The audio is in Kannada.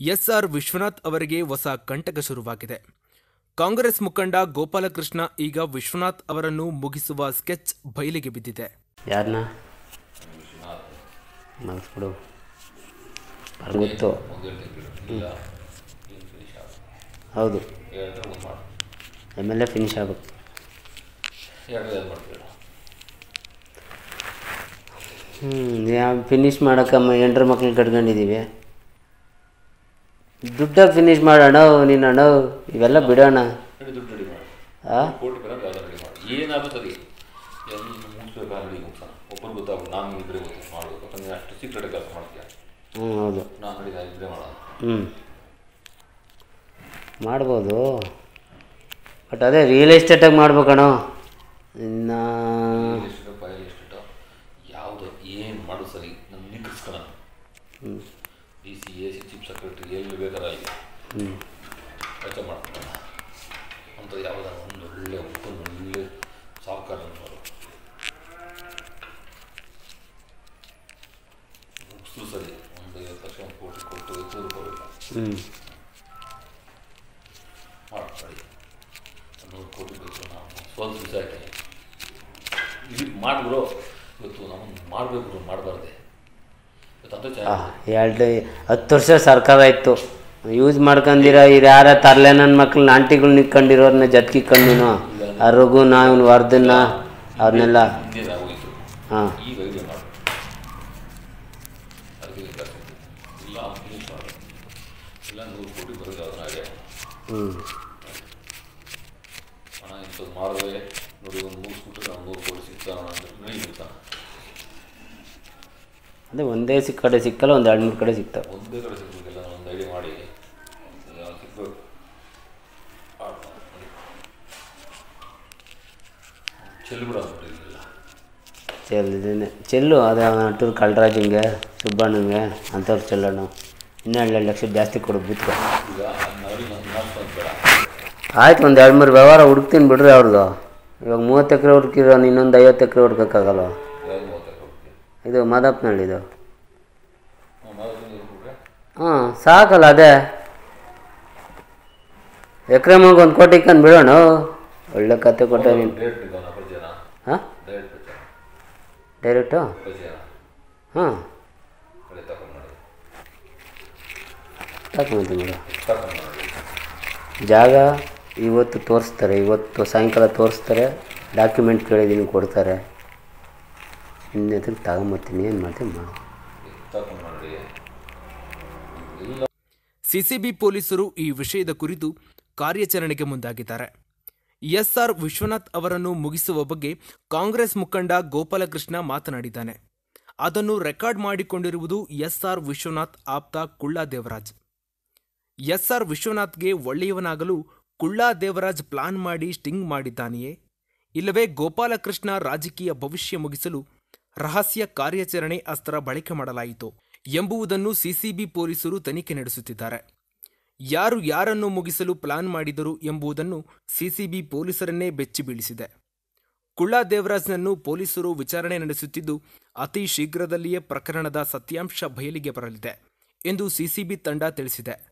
ಎಸ್ಆರ್ ವಿಶ್ವನಾಥ್ ಅವರಿಗೆ ಹೊಸ ಕಂಟಕ ಶುರುವಾಗಿದೆ. ಕಾಂಗ್ರೆಸ್ ಮುಖಂಡ ಗೋಪಾಲಕೃಷ್ಣ ಈಗ ವಿಶ್ವನಾಥ್ ಅವರನ್ನು ಮುಗಿಸುವ ಸ್ಕೆಚ್ ಬಯಲಿಗೆ ಬಿದ್ದಿದೆ. ಯಾರನ್ನ ಹೌದು. ಎಂ ಎಲ್ ಎ ಫಿನಿಶ್ ಆಗಬೇಕು. ಹ್ಞೂ ಫಿನಿಶ್ ಮಾಡೋಕ್ಕಮ್ಮ ಎಂಟ್ರ ಮಕ್ಳಿಗೆ ಕಟ್ಕೊಂಡಿದ್ದೀವಿ. ದುಡ್ಡಾಗಿ ಫಿನಿಶ್ ಮಾಡೋಣ ನೀನು ಅಣ್ಣ ಇವೆಲ್ಲ ಬಿಡೋಣ. ದುಡ್ಡು ಮಾಡಿ. ಮಾಡಿ. ಹ್ಞೂ ಹೌದು. ಹ್ಞೂ ಮಾಡ್ಬೋದು. ಬಟ್ ಅದೇ ರಿಯಲ್ ಎಸ್ಟೇಟಾಗಿ ಮಾಡ್ಬೇಕಣ ಇನ್ನು ಯಾವುದು ಏನು ಮಾಡೋದು ಸರಿ. ನಾನು ನಿಗ್ರಿಸ್ಕೊಳ್ಳೋಣ D C A C chief secretary ಎಲ್ಲಿ ಬೇಕಾದ್ರೆ ಹ್ಞೂ ಕೆಲಸ ಮಾಡ್ಕೊಳ್ಳೋಣ. ಅಂಥದ್ದು ಯಾವುದಾದ್ರು ಒಂದು ಒಳ್ಳೆ ಒಂದು ಒಳ್ಳೆ ಸಾಹುಕಾರ ಅನ್ನೋರು ಸರಿ. ಒಂದು ಐವತ್ತು ಲಕ್ಷ ಒಂದು ಕೋಟಿ ಕೊಟ್ಟು ಎತ್ತೂರು ಮಾಡ್ಕೊಳ್ಳಿ. ನೂರು ಕೋಟಿ ಬೇಕು ನಾವು ಸ್ವಲ್ಪ ದಿವಸ ಇಲ್ಲಿ ಇದು ಮಾಡಿಬಿಡು. ಇವತ್ತು ನಮ್ಮನ್ನು ಮಾಡಬೇಕು ಮಾಡಬಾರ್ದೆ ಇವತ್ತು ಅಂತ ಆ, ಚೆನ್ನಾಗಿ ಎರಡು ಹತ್ತು ವರ್ಷ ಸರ್ಕಾರ ಇತ್ತು ಯೂಸ್ ಮಾಡ್ಕೊಂಡಿರ ಇದು ಯಾರ ತರ್ಲೆ ನನ್ನ ಮಕ್ಳು ಆಂಟಿಗಳು ನಿಂತ್ಕೊಂಡಿರೋರ್ನ ಜತ್ಕಿಕೊಂಡು ಅರಗು ನಾ ಇವ್ನು ವರ್ಧನ ಅವ್ರನ್ನೆಲ್ಲ ಹಾಂ. ಹ್ಞೂ ನೂರು ಕೋಟಿ ಹಣ ಇಂಥದ್ದು ಮಾಡಿದ್ರೆ ನೋಡಿ ಒಂದು ಮುಗಿಸ್ಬಿಟ್ರೆ ನಾವು ನೂರು ಕೋಟಿ ಸಿಗ್ತಾನ ಅಂತ ಮನೆ ಸಿಗ್ತಾನೆ ಅದೇ ಒಂದೇ ಸಿಕ್ಕ ಕಡೆ ಸಿಕ್ಕಲ್ಲ ಒಂದು ಎರಡು ಮೂರು ಕಡೆ ಸಿಗ್ತವೆ. ಒಂದೇ ಕಡೆ ಸಿಗ್ಬೇಕಿಲ್ಲ ಒಂದು ಐಡಿಯಾ ಮಾಡಿ. ಚೆಲ್ಲಿದ್ದೇನೆ. ಚೆಲ್ಲು ಅದೇ ಟೂರ್ ಕಳ್ರಾಜಂಗೆ ಸುಬ್ಬಣ್ಣಂಗೆ ಅಂಥವ್ರು ಚೆಲ್ಲೋಣ ಇನ್ನೂ ಎರಡು ಲಕ್ಷ ಜಾಸ್ತಿ ಕೊಡು ಬಿತ್ಕೊ ಆಯ್ತು ಒಂದು ಎರಡು ಮೂರು ವ್ಯವಹಾರ ಹುಡುಕ್ತೀನಿ ಬಿಡ್ರಿ ಅವ್ರದ್ದು ಇವಾಗ ಮೂವತ್ತು ಎಕರೆ ಹುಡುಕಿರೋ ಇನ್ನೊಂದು ಐವತ್ತು ಎಕರೆ ಹುಡ್ಕೋಕ್ಕಾಗಲ್ಲ ಇದು ಮಾದಪ್ಪನಹಳ್ಳಿದು ಹಾಂ ಸಾಕಲ್ಲ ಅದೇ. ಎಕರೆ ಮಗ ಒಂದು ಕೋಟಿ ಕಂದು ಬಿಡೋಣ. ಒಳ್ಳೆ ಕತೆ ಕೊಟ್ಟೆ ನೀನು. ಹಾಂ? ಡೈರೆಕ್ಟು? ಹಾಂ. ತಗೊಂಡು ಮಾಡಿ. ಮೇಡಮ್ ಜಾಗ ಇವತ್ತು ತೋರಿಸ್ತಾರೆ ಇವತ್ತು ಸಾಯಂಕಾಲ ತೋರಿಸ್ತಾರೆ ಡಾಕ್ಯುಮೆಂಟ್ ಕೇಳಿದ್ದೀನಿ ಕೊಡ್ತಾರೆ. ಇನ್ನೆದಕ್ಕೆ ತಗೊಂಬರ್ತೀನಿ ಏನು ಮಾಡ್ತೀನಿ ಮಾಡಿ ಸಿಸಿಬಿ ಪೊಲೀಸರು ಈ ವಿಷಯದ ಕುರಿತು ಕಾರ್ಯಾಚರಣೆಗೆ ಮುಂದಾಗಿದ್ದಾರೆ. ಎಸ್ಆರ್ ವಿಶ್ವನಾಥ್ ಅವರನ್ನು ಮುಗಿಸುವ ಬಗ್ಗೆ ಕಾಂಗ್ರೆಸ್ ಮುಖಂಡ ಗೋಪಾಲಕೃಷ್ಣ ಮಾತನಾಡಿದ್ದಾನೆ. ಅದನ್ನು ರೆಕಾರ್ಡ್ ಮಾಡಿಕೊಂಡಿರುವುದು ಎಸ್ಆರ್ ವಿಶ್ವನಾಥ್ ಆಪ್ತ ಕುಳ್ಳಾ ದೇವರಾಜ್. ಎಸ್ಆರ್ ವಿಶ್ವನಾಥ್ಗೆ ಒಳ್ಳೆಯವನಾಗಲು ಕುಳ್ಳಾ ದೇವರಾಜ್ ಪ್ಲಾನ್ ಮಾಡಿ ಸ್ಟಿಂಗ್ ಮಾಡಿದ್ದಾನೆಯೇ? ಇಲ್ಲವೇ ಗೋಪಾಲಕೃಷ್ಣ ರಾಜಕೀಯ ಭವಿಷ್ಯ ಮುಗಿಸಲು ರಹಸ್ಯ ಕಾರ್ಯಾಚರಣೆ ಅಸ್ತ್ರ ಬಳಕೆ ಮಾಡಲಾಯಿತು ಎಂಬುದನ್ನು ಸಿಸಿಬಿ ಪೊಲೀಸರು ತನಿಖೆ ನಡೆಸುತ್ತಿದ್ದಾರೆ. ಯಾರು ಯಾರನ್ನು ಮುಗಿಸಲು ಪ್ಲಾನ್ ಮಾಡಿದರು ಎಂಬುದನ್ನು ಸಿಸಿಬಿ ಪೊಲೀಸರನ್ನೇ ಬೆಚ್ಚಿ ಬೀಳಿಸಿದೆ. ಕುಳ್ಳಾ ದೇವರಾಜ್ನನ್ನು ಪೊಲೀಸರು ವಿಚಾರಣೆ ನಡೆಸುತ್ತಿದ್ದು, ಅತಿ ಶೀಘ್ರದಲ್ಲಿಯೇ ಪ್ರಕರಣದ ಸತ್ಯಾಂಶ ಬಯಲಿಗೆ ಬರಲಿದೆ ಎಂದು ಸಿಸಿಬಿ ತಂಡ ತಿಳಿಸಿದೆ.